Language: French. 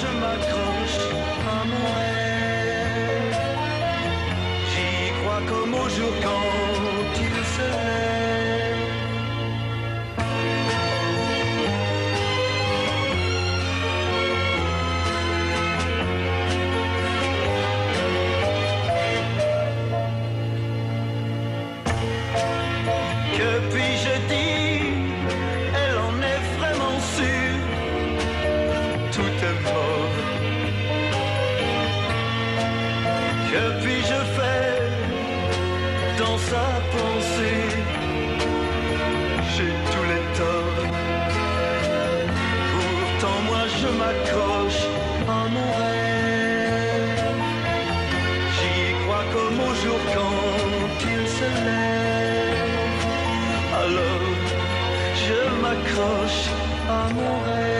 je m'accroche à mon rêve. J'y crois comme au jour quand il se lève. Que puis-je dire? Elle en est vraiment sûre. Tout est. Que puis-je faire dans sa pensée? J'ai tous les torts. Pourtant moi je m'accroche à mon rêve. J'y crois comme au jour quand il se lève. Alors je m'accroche à mon rêve.